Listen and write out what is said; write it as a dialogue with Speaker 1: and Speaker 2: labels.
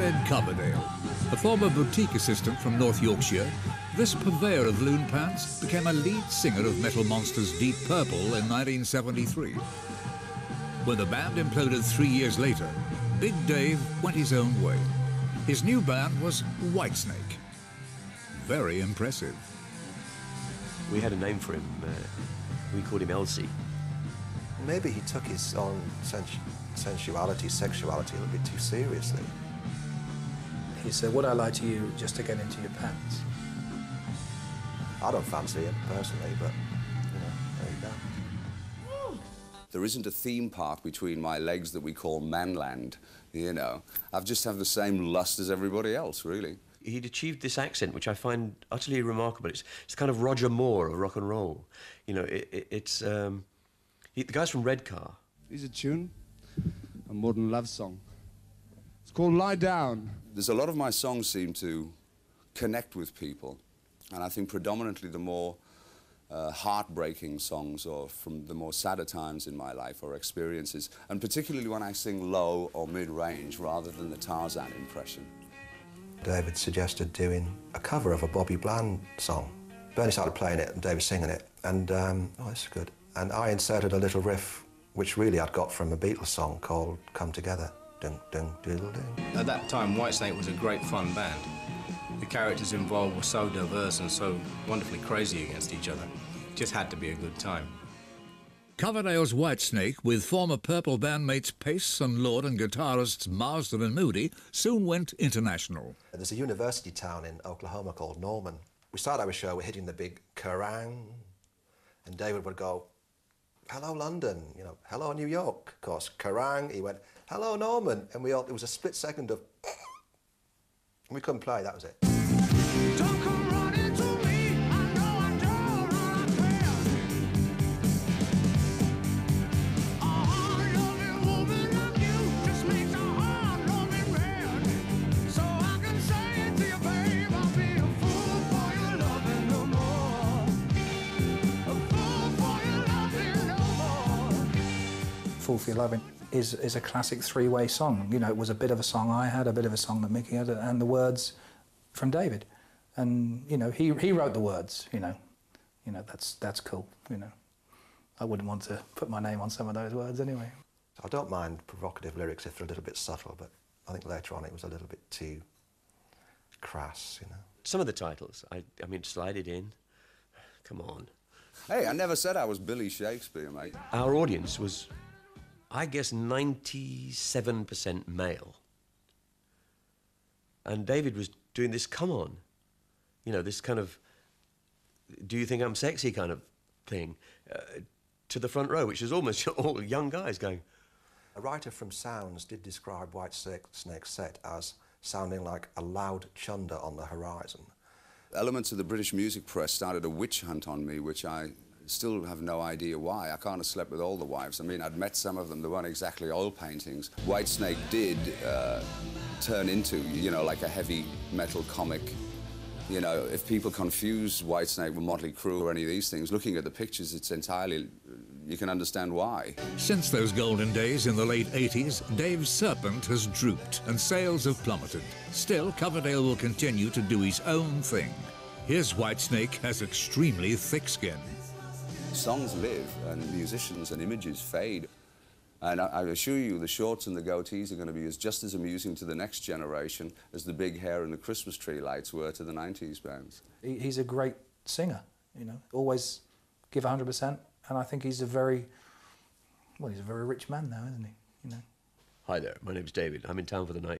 Speaker 1: David Coverdale, a former boutique assistant from North Yorkshire, this purveyor of loon pants became a lead singer of Metal Monsters Deep Purple in 1973. When the band imploded three years later, Big Dave went his own way. His new band was Whitesnake. Very impressive.
Speaker 2: We had a name for him. Uh, we called him Elsie.
Speaker 3: Maybe he took his own sens sensuality, sexuality a little bit too seriously.
Speaker 4: He said, would I lie to you just to get into your pants?
Speaker 3: I don't fancy it personally, but you know, there you go.
Speaker 5: There isn't a theme park between my legs that we call manland, you know. I've just have the same lust as everybody else, really.
Speaker 2: He'd achieved this accent, which I find utterly remarkable. It's, it's kind of Roger Moore of rock and roll. You know, it, it, it's... Um, he, the guy's from Redcar.
Speaker 6: Here's a tune, a modern love song. It's called Lie Down.
Speaker 5: There's a lot of my songs seem to connect with people. And I think predominantly the more uh, heartbreaking songs or from the more sadder times in my life or experiences, and particularly when I sing low or mid-range rather than the Tarzan impression.
Speaker 3: David suggested doing a cover of a Bobby Bland song. Bernie started playing it and David singing it, and um, oh, this is good. And I inserted a little riff, which really I'd got from a Beatles song called Come Together. Dun, dun, diddle, ding.
Speaker 7: At that time, Whitesnake was a great fun band. The characters involved were so diverse and so wonderfully crazy against each other. It just had to be a good time.
Speaker 1: Coverdale's Whitesnake, with former Purple bandmates Paice and Lord and guitarists Marsden and Moody, soon went international.
Speaker 3: There's a university town in Oklahoma called Norman. We started our show, we're hitting the big kerrang, and David would go, hello London, you know, hello New York, of course, kerrang. He went, hello Norman, and we all, it was a split second of, we couldn't play, that was it.
Speaker 4: Fool for Your Loving is, is a classic three-way song. You know, it was a bit of a song I had, a bit of a song that Micky had, and the words from David. And, you know, he, he wrote the words, you know. You know, that's, that's cool, you know. I wouldn't want to put my name on some of those words anyway.
Speaker 3: I don't mind provocative lyrics if they're a little bit subtle, but I think later on it was a little bit too crass, you know.
Speaker 2: Some of the titles, I, I mean, slide it in. Come on.
Speaker 5: Hey, I never said I was Billy Shakespeare, mate.
Speaker 2: Our audience was, I guess, 97% male. And David was doing this, come on, you know, this kind of, do you think I'm sexy kind of thing, uh, to the front row, which is almost all young guys going.
Speaker 3: A writer from Sounds did describe Whitesnake's set as sounding like a loud chunder on the horizon.
Speaker 5: Elements of the British music press started a witch hunt on me, which I still have no idea why. I can't have slept with all the wives. I mean, I'd met some of them. They weren't exactly oil paintings. Whitesnake did uh, turn into, you know, like a heavy metal comic. You know, if people confuse Whitesnake with Motley Crue or any of these things, looking at the pictures, it's entirely, you can understand why.
Speaker 1: Since those golden days in the late 80s, Dave's Serpent has drooped and sales have plummeted. Still, Coverdale will continue to do his own thing. His Whitesnake has extremely thick skin.
Speaker 5: Songs live and musicians and images fade. And I, I, assure you, the shorts and the goatees are going to be as, just as amusing to the next generation as the big hair and the Christmas tree lights were to the 90s bands.
Speaker 4: He, he's a great singer, you know, always give 100%. And I think he's a very, well, he's a very rich man now, isn't he? You know.
Speaker 2: Hi there, my name's David. I'm in town for the night.